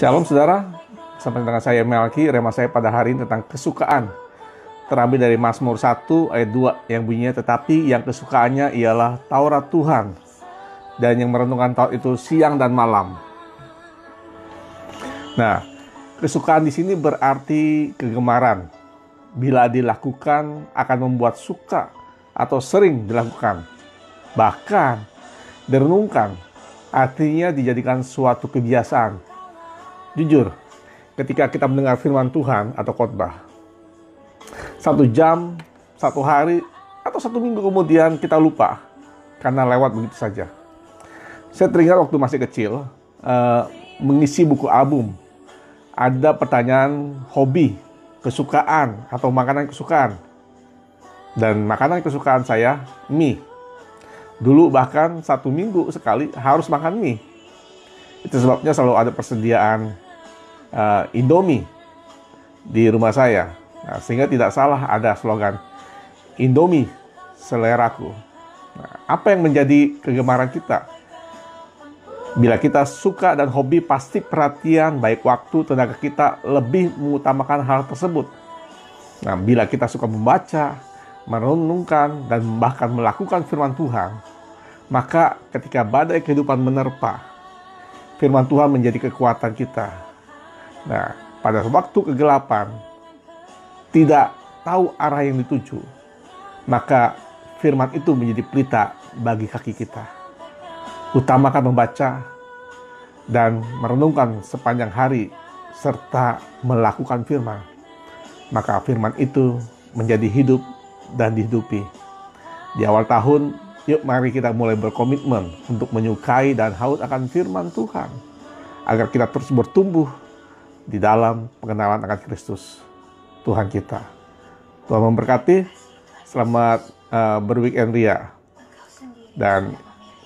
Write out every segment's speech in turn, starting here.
Shalom saudara, sampai dengan saya Melki, rema saya pada hari ini tentang kesukaan. Terambil dari Mazmur 1 ayat 2 yang bunyinya tetapi yang kesukaannya ialah Taurat Tuhan dan yang merenungkan Taurat itu siang dan malam. Nah, kesukaan di sini berarti kegemaran. Bila dilakukan akan membuat suka atau sering dilakukan. Bahkan direnungkan artinya dijadikan suatu kebiasaan. Jujur, ketika kita mendengar firman Tuhan atau khotbah, satu jam, satu hari, atau satu minggu kemudian kita lupa karena lewat begitu saja. Saya teringat waktu masih kecil uh, mengisi buku album ada pertanyaan hobi, kesukaan atau makanan kesukaan. Dan makanan kesukaan saya mie. Dulu bahkan satu minggu sekali harus makan mie. Itu sebabnya selalu ada persediaan uh, Indomie di rumah saya. Nah, sehingga tidak salah ada slogan Indomie seleraku. Nah, apa yang menjadi kegemaran kita? Bila kita suka dan hobi, pasti perhatian, baik waktu, tenaga kita lebih mengutamakan hal tersebut. Nah, bila kita suka membaca, merenungkan, dan bahkan melakukan firman Tuhan, maka ketika badai kehidupan menerpa, firman Tuhan menjadi kekuatan kita. Nah, pada waktu kegelapan, tidak tahu arah yang dituju, maka firman itu menjadi pelita bagi kaki kita. Utamakan membaca dan merenungkan sepanjang hari serta melakukan firman. Maka firman itu menjadi hidup dan dihidupi. Di awal tahun Yuk mari kita mulai berkomitmen untuk menyukai dan haus akan firman Tuhan. Agar kita terus bertumbuh di dalam pengenalan akan Kristus, Tuhan kita. Tuhan memberkati, selamat uh, berweekend ria. Dan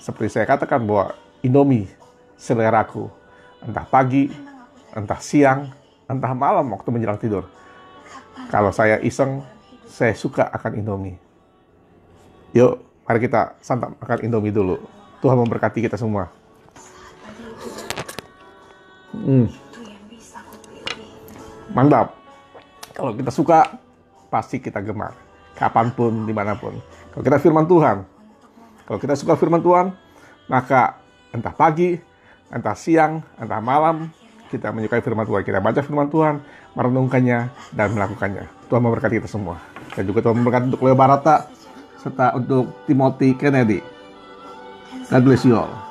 seperti saya katakan bahwa Indomie seleraku, entah pagi, entah siang, entah malam waktu menjelang tidur. Kalau saya iseng, saya suka akan Indomie. Yuk, Mari kita santap makan Indomie dulu. Tuhan memberkati kita semua. Hmm. Mantap. Kalau kita suka, pasti kita gemar. Kapan pun, di mana pun. Kalau kita firman Tuhan, kalau kita suka firman Tuhan, maka entah pagi, entah siang, entah malam, kita menyukai firman Tuhan. Kita baca firman Tuhan, merenungkannya, dan melakukannya. Tuhan memberkati kita semua. Dan juga Tuhan memberkati untuk Leo Barata, serta untuk Timothy Kennedy. God bless you all.